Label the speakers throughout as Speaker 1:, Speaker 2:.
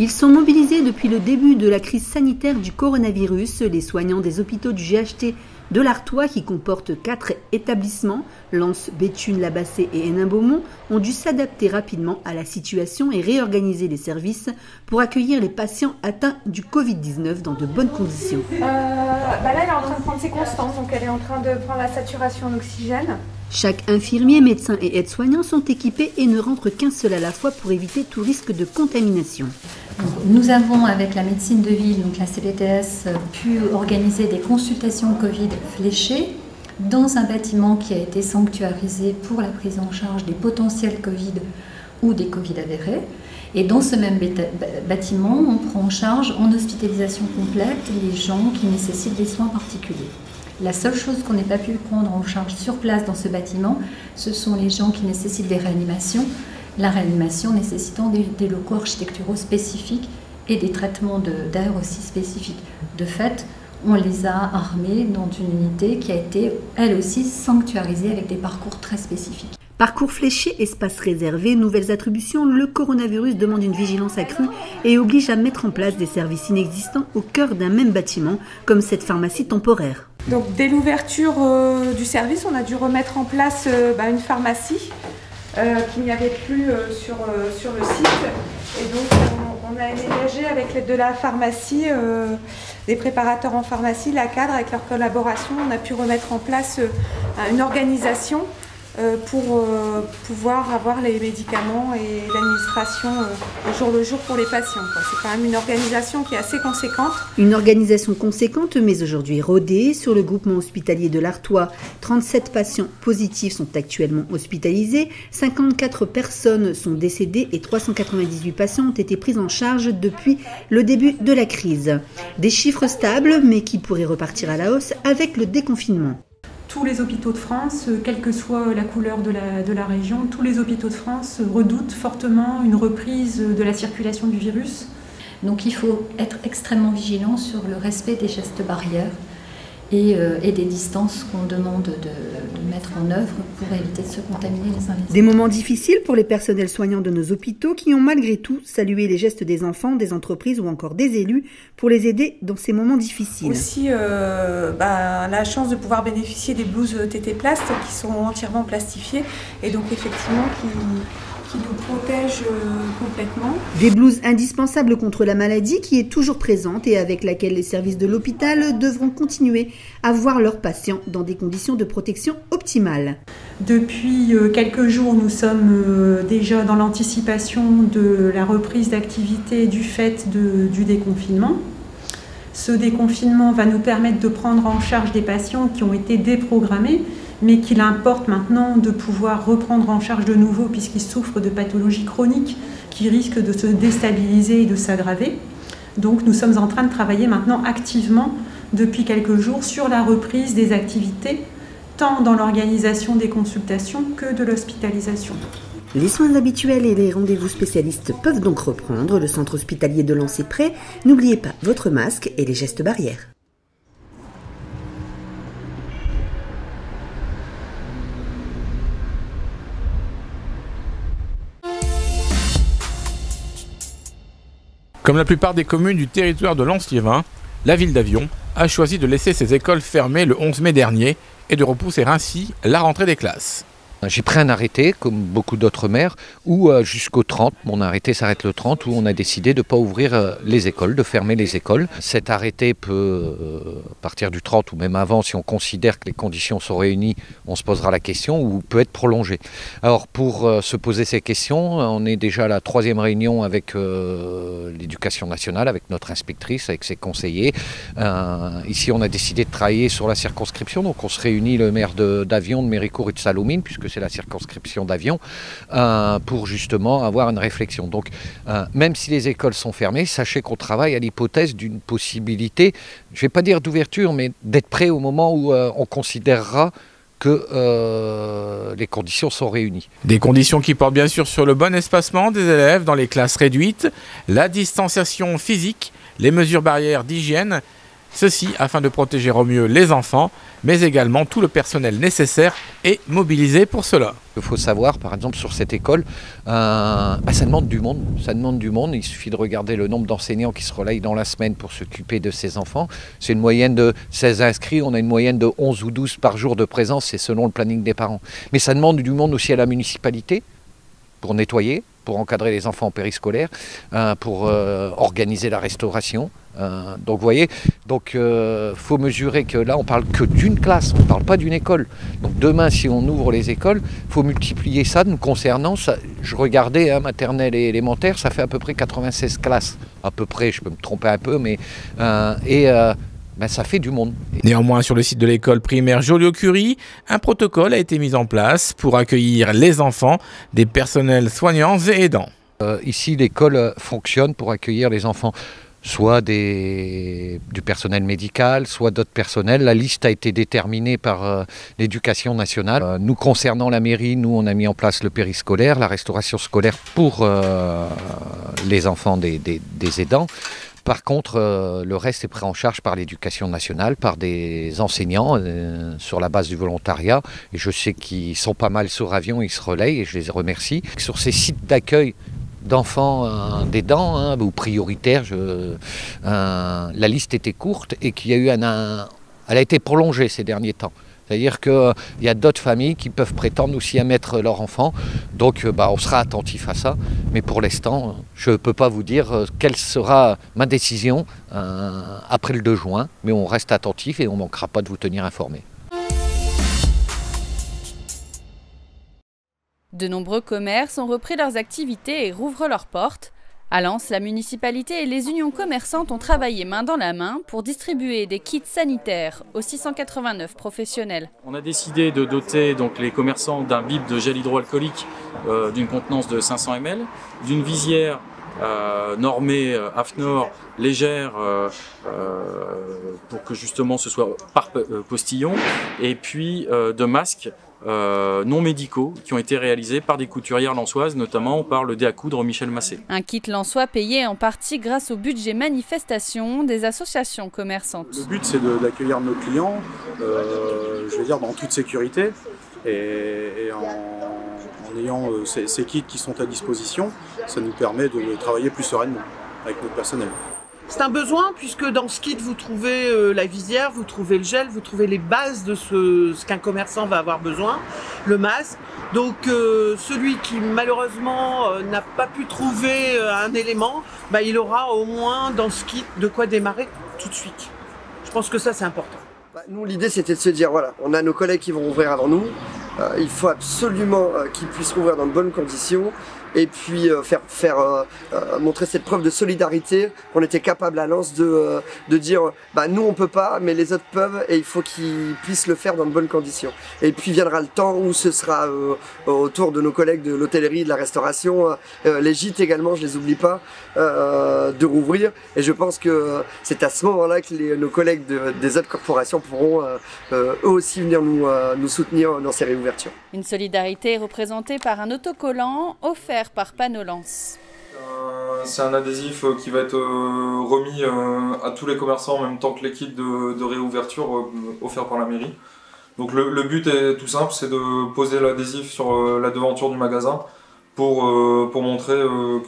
Speaker 1: Ils sont mobilisés depuis le début de la crise sanitaire du coronavirus. Les soignants des hôpitaux du GHT de l'Artois, qui comporte quatre établissements, Lens, Béthune, Labassé et Hénin-Beaumont, ont dû s'adapter rapidement à la situation et réorganiser les services pour accueillir les patients atteints du Covid-19 dans de bonnes conditions. Euh,
Speaker 2: bah là, elle est en train de prendre ses constances, donc elle est en train de prendre la saturation en oxygène.
Speaker 1: Chaque infirmier, médecin et aide-soignant sont équipés et ne rentrent qu'un seul à la fois pour éviter tout risque de contamination.
Speaker 3: Nous avons, avec la médecine de ville, donc la CPTS, pu organiser des consultations Covid fléchées dans un bâtiment qui a été sanctuarisé pour la prise en charge des potentiels Covid ou des Covid avérés. Et dans ce même bâtiment, on prend en charge en hospitalisation complète les gens qui nécessitent des soins particuliers. La seule chose qu'on n'ait pas pu prendre en charge sur place dans ce bâtiment, ce sont les gens qui nécessitent des réanimations, la réanimation nécessitant des, locaux architecturaux spécifiques et des traitements d'air aussi spécifiques. De fait, on les a armés dans une unité qui a été, elle aussi, sanctuarisée avec des parcours très spécifiques.
Speaker 1: Parcours fléché, espace réservé, nouvelles attributions, le coronavirus demande une vigilance accrue et oblige à mettre en place des services inexistants au cœur d'un même bâtiment, comme cette pharmacie temporaire.
Speaker 2: Donc dès l'ouverture euh, du service, on a dû remettre en place euh, bah, une pharmacie euh, qu'il n'y avait plus sur, sur le site. Et donc on, a aménagé avec l'aide de la pharmacie, des préparateurs en pharmacie, la cadre, avec leur collaboration, on a pu remettre en place une organisation euh, pour euh, pouvoir avoir les médicaments et l'administration euh, au jour le jour pour les patients. C'est quand même une organisation qui est assez conséquente.
Speaker 1: Une organisation conséquente, mais aujourd'hui rodée. Sur le groupement hospitalier de l'Artois, 37 patients positifs sont actuellement hospitalisés, 54 personnes sont décédées et 398 patients ont été pris en charge depuis le début de la crise. Des chiffres stables, mais qui pourraient repartir à la hausse avec le déconfinement
Speaker 4: tous les hôpitaux de France, euh, quelle que soit la couleur de la, de la, région, tous les hôpitaux de France redoutent fortement une reprise de la circulation du virus.
Speaker 3: Donc il faut être extrêmement vigilant sur le respect des gestes barrières euh, et, des distances qu'on demande de, mettre en œuvre pour éviter de se contaminer les uns les autres.
Speaker 1: Des moments difficiles pour les personnels soignants de nos hôpitaux qui ont malgré tout salué les gestes des enfants, des entreprises ou encore des élus pour les aider dans ces moments difficiles.
Speaker 2: Aussi, euh, bah, la chance de pouvoir bénéficier des blouses TT Plast qui sont entièrement plastifiées et donc effectivement qui qui nous protège euh, complètement.
Speaker 1: Des blouses indispensables contre la maladie qui est toujours présente et avec laquelle les services de l'hôpital devront continuer à voir leurs patients dans des conditions de protection optimales.
Speaker 4: Depuis euh, quelques jours, nous sommes euh, déjà dans l'anticipation de la reprise d'activité du fait du déconfinement. Ce déconfinement va nous permettre de prendre en charge des patients qui ont été déprogrammés mais qu'il importe maintenant de pouvoir reprendre en charge de nouveau puisqu'ils souffrent de pathologies chroniques qui risquent de se déstabiliser et de s'aggraver. Donc nous sommes en train de travailler maintenant activement depuis quelques jours sur la reprise des activités, tant dans l'organisation des consultations que de l'hospitalisation.
Speaker 1: Les soins habituels et les rendez-vous spécialistes peuvent donc reprendre. Le centre hospitalier de est prêt. N'oubliez pas votre masque et les gestes barrières.
Speaker 5: Comme la plupart des communes du territoire de Lens-Liévin, la ville d'Avion a choisi de laisser ses écoles fermées le 11 mai dernier et de repousser ainsi la rentrée des classes.
Speaker 6: J'ai pris un arrêté, comme beaucoup d'autres maires, où euh, jusqu'au 30, mon arrêté s'arrête le 30, où on a décidé de ne pas ouvrir euh, les écoles, de fermer les écoles. Cet arrêté peut euh, partir du 30 ou même avant, si on considère que les conditions sont réunies, on se posera la question, ou peut être prolongé. Alors pour se poser ces questions, on est déjà à la troisième réunion avec l'éducation nationale, avec notre inspectrice, avec ses conseillers. ici, on a décidé de travailler sur la circonscription, donc on se réunit le maire d'Avion, de, Méricourt et de Salamine, puisque c'est la circonscription d'Avion, euh, pour justement avoir une réflexion. Donc, euh, même si les écoles sont fermées, sachez qu'on travaille à l'hypothèse d'une possibilité, je ne vais pas dire d'ouverture, mais d'être prêt au moment où euh, on considérera que les conditions sont réunies.
Speaker 5: Des conditions qui portent bien sûr sur le bon espacement des élèves dans les classes réduites, la distanciation physique, les mesures barrières d'hygiène Ceci afin de protéger au mieux les enfants, mais également tout le personnel nécessaire et mobilisé pour cela.
Speaker 6: Il faut savoir, par exemple, sur cette école, bah, ça demande du monde. Il suffit de regarder le nombre d'enseignants qui se relayent dans la semaine pour s'occuper de ces enfants. C'est une moyenne de 16 inscrits. On a une moyenne de 11 ou 12 par jour de présence. C'est selon le planning des parents. Mais ça demande du monde aussi à la municipalité pour nettoyer, pour encadrer les enfants périscolaires, euh, pour euh, organiser la restauration. Euh, donc vous voyez, donc faut mesurer que là on parle que d'une classe, on ne parle pas d'une école. Donc demain si on ouvre les écoles, faut multiplier ça nous concernant. Ça, je regardais hein, maternelle et élémentaire, ça fait à peu près 96 classes, à peu près. Je peux me tromper un peu, mais et ben, ça fait du monde.
Speaker 5: Néanmoins, sur le site de l'école primaire Joliot-Curie, un protocole a été mis en place pour accueillir les enfants des personnels soignants et aidants.
Speaker 6: Euh, ici, l'école fonctionne pour accueillir les enfants soit du personnel médical, soit d'autres personnels. La liste a été déterminée par euh, l'éducation nationale. Euh, nous, concernant la mairie, nous, on a mis en place le périscolaire, la restauration scolaire pour les enfants des, des aidants. Par contre, euh, le reste est pris en charge par l'éducation nationale, par des enseignants euh, sur la base du volontariat. Et je sais qu'ils sont pas mal sur avion, ils se relayent et je les remercie. Sur ces sites d'accueil d'enfants euh, des dents hein, ou prioritaires, la liste était courte et qu'il y a eu un, elle a été prolongée ces derniers temps. C'est-à-dire qu'il euh, y a d'autres familles qui peuvent prétendre aussi à mettre leur enfant. Donc euh, bah, on sera attentif à ça. Mais pour l'instant, je ne peux pas vous dire euh, quelle sera ma décision après le 2 juin. Mais on reste attentif et on ne manquera pas de vous tenir informé.
Speaker 7: De nombreux commerces ont repris leurs activités et rouvrent leurs portes. À Lens, la municipalité et les unions commerçantes ont travaillé main dans la main pour distribuer des kits sanitaires aux 689 professionnels.
Speaker 8: On a décidé de doter donc les commerçants d'un bib de gel hydroalcoolique euh, d'une contenance de 500 ml, d'une visière euh, normée euh, AFNOR légère pour que justement ce soit par postillon, et puis de masques euh, non médicaux qui ont été réalisés par des couturières lançoises, notamment par le dé à coudre Michel Massé.
Speaker 7: Un kit lançois payé en partie grâce au budget manifestation des associations commerçantes.
Speaker 9: Le but c'est d'accueillir nos clients, euh, je veux dire dans toute sécurité et, en, ayant euh, ces kits qui sont à disposition, ça nous permet de travailler plus sereinement avec notre personnel.
Speaker 10: C'est un besoin puisque dans ce kit vous trouvez euh, la visière, vous trouvez le gel, vous trouvez les bases de ce, qu'un commerçant va avoir besoin, le masque. Donc euh, celui qui malheureusement euh, n'a pas pu trouver un élément, bah, il aura au moins dans ce kit de quoi démarrer tout de suite. Je pense que ça c'est important.
Speaker 11: Bah, nous l'idée c'était de se dire voilà, on a nos collègues qui vont ouvrir avant nous, il faut absolument qu'ils puissent rouvrir dans de bonnes conditions et puis euh, faire, faire euh, euh, montrer cette preuve de solidarité qu'on était capable à Lens de, de dire bah nous on peut pas mais les autres peuvent et il faut qu'ils puissent le faire dans de bonnes conditions. Et puis viendra le temps où ce sera autour de nos collègues de l'hôtellerie de la restauration les gîtes également je les oublie pas de rouvrir. Et je pense que c'est à ce moment là que les, nos collègues des autres corporations pourront eux aussi venir nous, nous soutenir dans ces réouvertures.
Speaker 7: Une solidarité représentée par un autocollant offert par Panolance.
Speaker 12: Euh, c'est un adhésif euh, qui va être euh, remis à tous les commerçants en même temps que kits de, réouverture offerts par la mairie. Donc le, but est tout simple, c'est de poser l'adhésif sur la devanture du magasin pour, pour montrer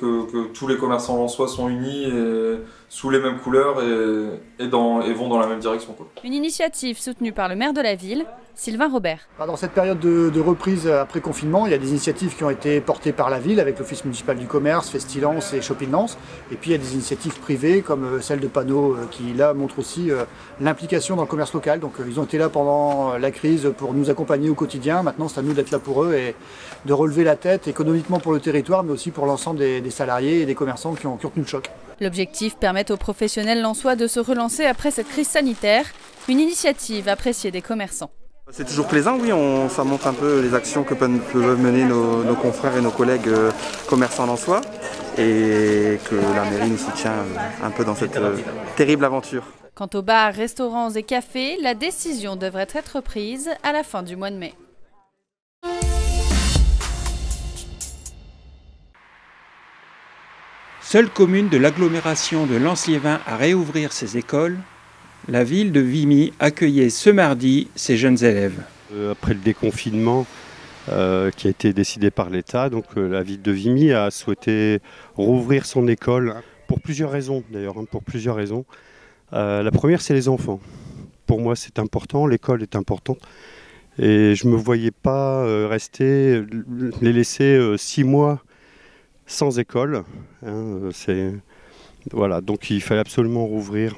Speaker 12: que, tous les commerçants en soi sont unis et sous les mêmes couleurs et, et, dans, et vont dans la même direction.
Speaker 7: Une initiative soutenue par le maire de la ville, Sylvain Robert.
Speaker 13: Bah, dans cette période de, reprise après confinement, il y a des initiatives qui ont été portées par la ville avec l'Office municipal du commerce, Festilance et Shopping Lance. Et puis il y a des initiatives privées comme euh, celle de Panneau euh, qui là montre aussi euh, l'implication dans le commerce local. Donc ils ont été là pendant la crise pour nous accompagner au quotidien. Maintenant c'est à nous d'être là pour eux et de relever la tête économiquement pour le territoire mais aussi pour l'ensemble des, salariés et des commerçants qui ont, qui le choc.
Speaker 7: L'objectif permet aux professionnels lensois de se relancer après cette crise sanitaire, une initiative appréciée des commerçants.
Speaker 14: C'est toujours plaisant, oui, on, ça montre un peu les actions que peuvent mener nos, confrères et nos collègues euh, commerçants en soi et que la mairie nous soutient euh, un peu dans cette euh, terrible aventure.
Speaker 7: Quant aux bars, restaurants et cafés, la décision devrait être prise à la fin du mois de mai.
Speaker 15: Seule commune de l'agglomération de Lens-Liévin à réouvrir ses écoles, la ville de Vimy accueillait ce mardi ses jeunes élèves.
Speaker 16: Euh, après le déconfinement euh, qui a été décidé par l'État, euh, la ville de Vimy a souhaité rouvrir son école pour plusieurs raisons d'ailleurs, hein, pour plusieurs raisons. la première, c'est les enfants. Pour moi, c'est important, l'école est importante. Et je ne me voyais pas rester, les laisser six mois sans école. Hein, voilà, donc il fallait absolument rouvrir.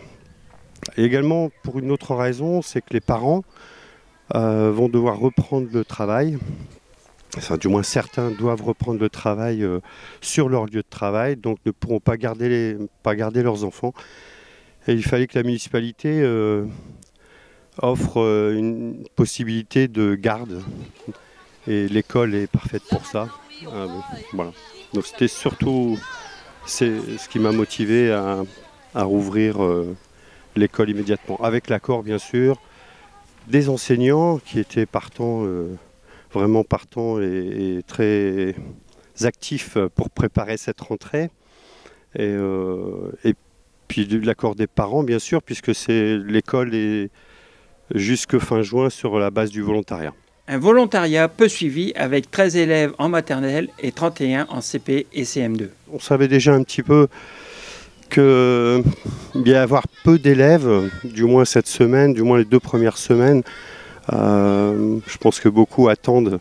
Speaker 16: Également pour une autre raison, c'est que les parents euh, vont devoir reprendre le travail. Enfin, du moins certains doivent reprendre le travail euh, sur leur lieu de travail, donc ne pourront pas garder, les, pas garder leurs enfants. Et il fallait que la municipalité euh, offre une possibilité de garde. Et l'école est parfaite pour ça. Ah, voilà. Donc c'était surtout ce qui m'a motivé à, rouvrir l'école immédiatement, avec l'accord bien sûr des enseignants qui étaient partants, euh, vraiment partants et, très actifs pour préparer cette rentrée. Et, euh, puis l'accord des parents bien sûr, puisque c'est l'école est jusque fin juin sur la base du volontariat.
Speaker 15: Un volontariat peu suivi avec 13 élèves en maternelle et 31 en CP et CM2.
Speaker 16: On savait déjà un petit peu qu'il y avoir peu d'élèves, du moins cette semaine, du moins les deux premières semaines. Euh, je pense que beaucoup attendent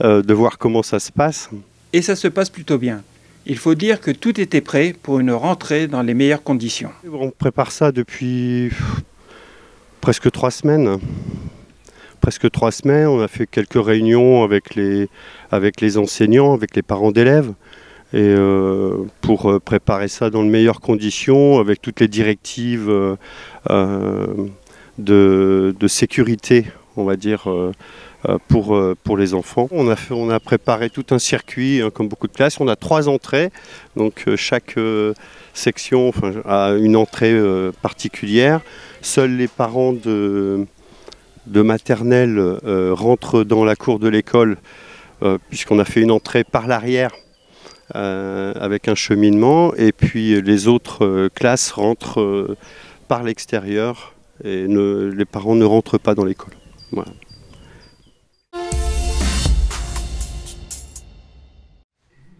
Speaker 16: euh, de voir comment ça se passe.
Speaker 15: Et ça se passe plutôt bien. Il faut dire que tout était prêt pour une rentrée dans les meilleures conditions.
Speaker 16: On prépare ça depuis presque trois semaines presque trois semaines. On a fait quelques réunions avec les, avec les enseignants, avec les parents d'élèves, et euh, pour euh, préparer ça dans de meilleures conditions, avec toutes les directives euh, de, de, sécurité, on va dire. Pour, pour les enfants. On a, fait, on a préparé tout un circuit, hein, comme beaucoup de classes. On a trois entrées, donc chaque section a une entrée particulière. Seuls les parents de, de maternelle euh, rentrent dans la cour de l'école, euh, puisqu'on a fait une entrée par l'arrière euh, avec un cheminement, et puis les autres classes rentrent par l'extérieur, et les parents ne rentrent pas dans l'école.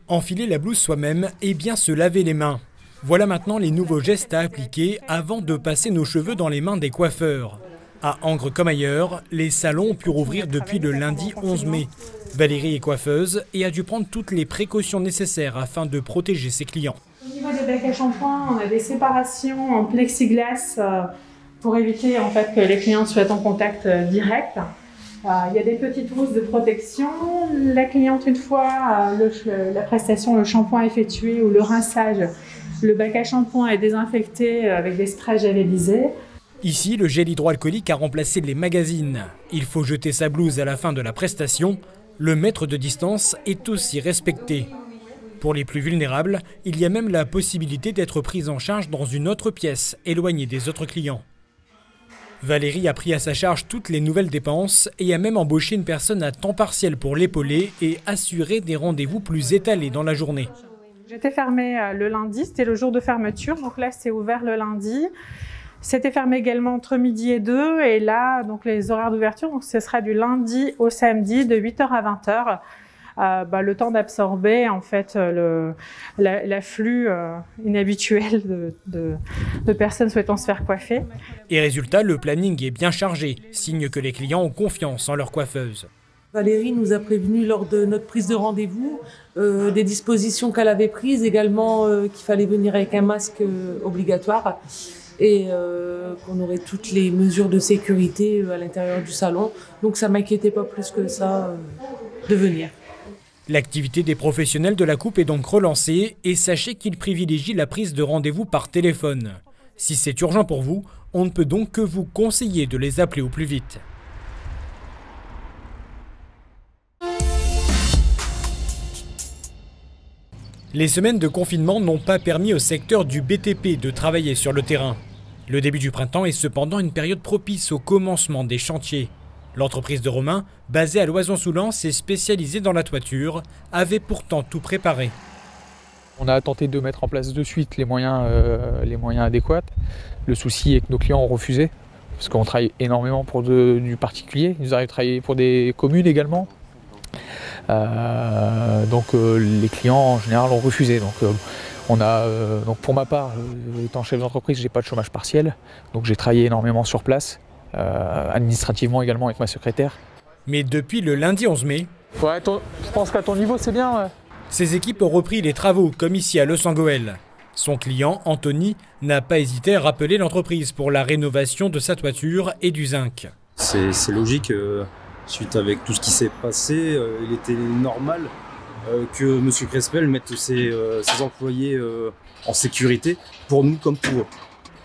Speaker 17: Enfiler la blouse soi-même et bien se laver les mains. Voilà maintenant les nouveaux gestes à appliquer avant de passer nos cheveux dans les mains des coiffeurs. À Angres comme ailleurs, les salons ont pu rouvrir depuis le lundi 11 mai. Valérie est coiffeuse et a dû prendre toutes les précautions nécessaires afin de protéger ses clients.
Speaker 2: Au niveau des bacs à shampoing, on a des séparations en plexiglas euh, pour éviter en fait que les clients soient en contact euh, direct. Euh, il y a des petites trousses de protection. La cliente, une fois la prestation, le shampoing effectué ou le rinçage, le bac à shampoing est désinfecté avec des sprays javelisés.
Speaker 17: Ici, le gel hydroalcoolique a remplacé les magazines. Il faut jeter sa blouse à la fin de la prestation. Le mètre de distance est aussi respecté. Pour les plus vulnérables, il y a même la possibilité d'être prise en charge dans une autre pièce, éloignée des autres clients. Valérie a pris à sa charge toutes les nouvelles dépenses et a même embauché une personne à temps partiel pour l'épauler et assurer des rendez-vous plus étalés dans la journée.
Speaker 2: J'étais fermée euh, le lundi, c'était le jour de fermeture, donc là c'est ouvert le lundi. C'était fermé également entre midi et 2 et là, donc les horaires d'ouverture, donc ce sera du lundi au samedi de 8h à 20h. Euh, bah, le temps d'absorber en fait l'afflux euh, inhabituel de, de, personnes souhaitant se faire coiffer.
Speaker 17: Et résultat, le planning est bien chargé, signe que les clients ont confiance en leur coiffeuse.
Speaker 18: Valérie nous a prévenu lors de notre prise de rendez-vous euh, des dispositions qu'elle avait prises, également qu'il fallait venir avec un masque obligatoire et euh, qu'on aurait toutes les mesures de sécurité euh, à l'intérieur du salon. Donc ça m'inquiétait pas plus que ça euh, de venir.
Speaker 17: L'activité des professionnels de la coupe est donc relancée et sachez qu'ils privilégient la prise de rendez-vous par téléphone. Si c'est urgent pour vous, on ne peut donc que vous conseiller de les appeler au plus vite. Les semaines de confinement n'ont pas permis au secteur du BTP de travailler sur le terrain. Le début du printemps est cependant une période propice au commencement des chantiers. L'entreprise de Romain, basée à Loison-sous-Lens et spécialisée dans la toiture, avait pourtant tout préparé.
Speaker 19: On a tenté de mettre en place de suite les moyens, euh, adéquats. Le souci est que nos clients ont refusé, parce qu'on travaille énormément pour du particulier. Ils nous arrivent de travailler pour des communes également. Euh, donc euh, les clients en général ont refusé. On a, donc pour ma part, étant chef d'entreprise, j'ai pas de chômage partiel, donc j'ai travaillé énormément sur place, administrativement également avec ma secrétaire.
Speaker 17: Mais depuis le lundi 11 mai,
Speaker 19: je pense qu'à ton niveau c'est bien.
Speaker 17: Ses équipes ont repris les travaux, comme ici à Los Angeles. Son client, Anthony, n'a pas hésité à rappeler l'entreprise pour la rénovation de sa toiture et du zinc.
Speaker 20: C'est logique, euh, suite avec tout ce qui s'est passé, euh, il était normal euh, que M. Crespel mette ses, ses employés en sécurité, pour nous comme pour eux.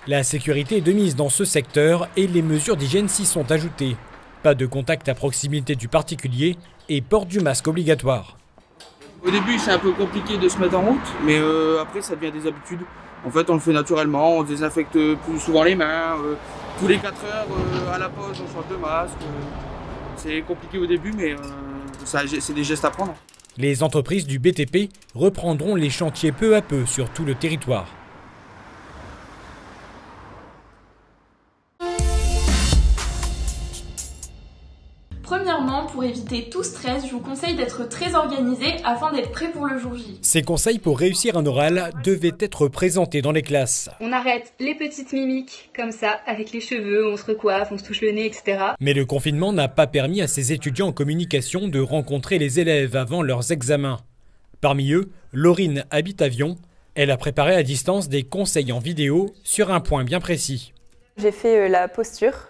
Speaker 17: La sécurité est de mise dans ce secteur et les mesures d'hygiène s'y sont ajoutées. Pas de contact à proximité du particulier et port du masque obligatoire.
Speaker 21: Au début, c'est un peu compliqué de se mettre en route, mais euh, après, ça devient des habitudes. En fait, on le fait naturellement, on désinfecte plus souvent les mains. Euh, tous les 4 heures, euh, à la pause, on change de masque. c'est compliqué au début, mais c'est des gestes à prendre.
Speaker 17: Les entreprises du BTP reprendront les chantiers peu à peu sur tout le territoire.
Speaker 22: Premièrement, pour éviter tout stress, je vous conseille d'être très organisé afin d'être prêt pour le jour J.
Speaker 17: Ces conseils pour réussir un oral devaient être présentés dans les classes.
Speaker 22: On arrête les petites mimiques, comme ça, avec les cheveux, on se recoiffe, on se touche le nez, etc.
Speaker 17: Mais le confinement n'a pas permis à ces étudiants en communication de rencontrer les élèves avant leurs examens. Parmi eux, Laurine habite avion. Elle a préparé à distance des conseils en vidéo sur un point bien précis.
Speaker 23: J'ai fait euh, la posture,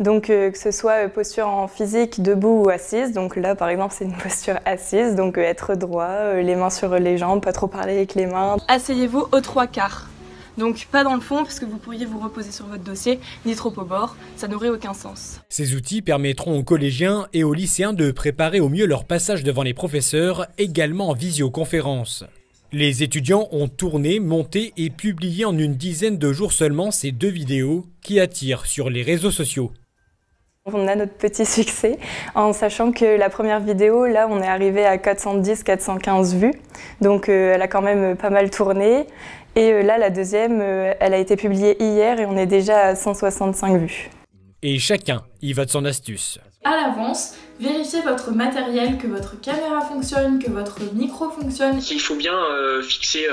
Speaker 23: donc euh, que ce soit euh, posture en physique, debout ou assise. Donc là par exemple c'est une posture assise, donc euh, être droit, les mains sur les jambes, pas trop parler avec les mains.
Speaker 22: Asseyez-vous aux trois quarts. Donc pas dans le fond parce que vous pourriez vous reposer sur votre dossier, ni trop au bord, ça n'aurait aucun sens.
Speaker 17: Ces outils permettront aux collégiens et aux lycéens de préparer au mieux leur passage devant les professeurs, également en visioconférence. Les étudiants ont tourné, monté et publié en une dizaine de jours seulement ces deux vidéos qui attirent sur les réseaux sociaux.
Speaker 23: On a notre petit succès en sachant que la première vidéo, là, on est arrivé à 410-415 vues. Donc euh, elle a quand même pas mal tourné. Et euh, là, la deuxième, euh, elle a été publiée hier et on est déjà à 165 vues.
Speaker 17: Et chacun y va de son astuce.
Speaker 22: À l'avance, vérifiez votre matériel, que votre caméra fonctionne, que votre micro fonctionne.
Speaker 24: Il faut bien fixer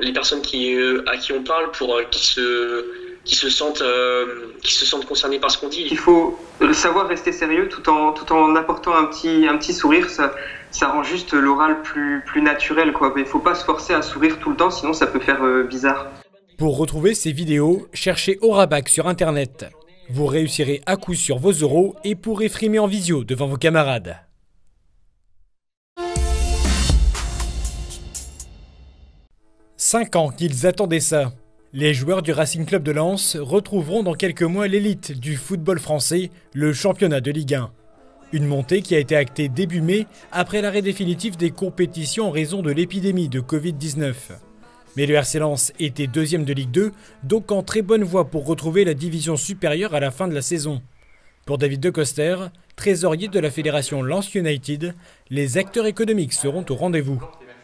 Speaker 24: les personnes qui, à qui on parle pour qu'ils se qui se sentent, euh, qui se sentent concernés par ce qu'on dit.
Speaker 25: Il faut savoir rester sérieux tout en, tout en apportant un petit, un petit sourire. Ça, ça rend juste l'oral plus, plus naturel. Quoi. il ne faut pas se forcer à sourire tout le temps, sinon ça peut faire euh, bizarre.
Speaker 17: Pour retrouver ces vidéos, cherchez Orabac sur Internet. Vous réussirez à coup sur vos euros et pourrez frimer en visio devant vos camarades. Cinq ans qu'ils attendaient ça. Les joueurs du Racing Club de Lens retrouveront dans quelques mois l'élite du football français, le championnat de Ligue 1. Une montée qui a été actée début mai après l'arrêt définitif des compétitions en raison de l'épidémie de Covid-19. Mais le RC Lens était deuxième de Ligue 2, donc en très bonne voie pour retrouver la division supérieure à la fin de la saison. Pour David De Coster, trésorier de la fédération Lens United, les acteurs économiques seront au rendez-vous.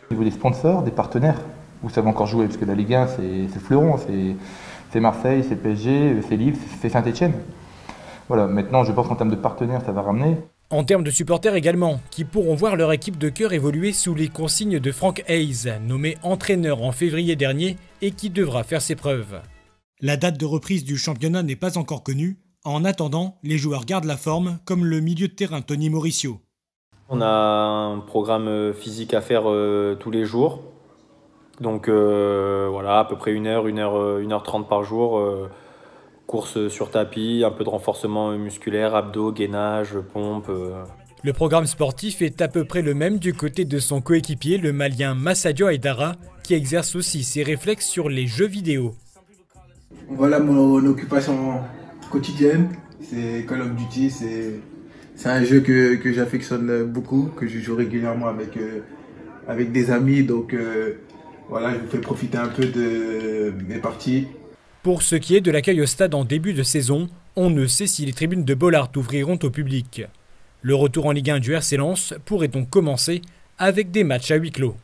Speaker 26: Au niveau des sponsors, des partenaires, vous savez encore jouer, parce que la Ligue 1, c'est le fleuron, c'est Marseille, c'est PSG, c'est Lille, c'est Saint-Etienne. Voilà, maintenant, je pense qu'en termes de partenaires, ça va ramener.
Speaker 17: En termes de supporters également, qui pourront voir leur équipe de cœur évoluer sous les consignes de Frank Hayes, nommé entraîneur en février dernier et qui devra faire ses preuves. La date de reprise du championnat n'est pas encore connue. En attendant, les joueurs gardent la forme, comme le milieu de terrain Tony Mauricio.
Speaker 27: On a un programme physique à faire euh, tous les jours. Donc euh, voilà, à peu près une heure, une heure, euh, une heure trente par jour. Euh, course sur tapis, un peu de renforcement musculaire, abdos, gainage, pompe.
Speaker 17: Le programme sportif est à peu près le même du côté de son coéquipier, le malien Massadio Aydara, qui exerce aussi ses réflexes sur les jeux vidéo.
Speaker 28: Voilà mon occupation quotidienne, c'est Call of Duty, c'est un jeu que, que j'affectionne beaucoup, que je joue régulièrement avec, avec des amis, donc voilà, je vous fais profiter un peu de mes parties.
Speaker 17: Pour ce qui est de l'accueil au stade en début de saison, on ne sait si les tribunes de Bollard ouvriront au public. Le retour en Ligue 1 du RC Lens pourrait donc commencer avec des matchs à huis clos.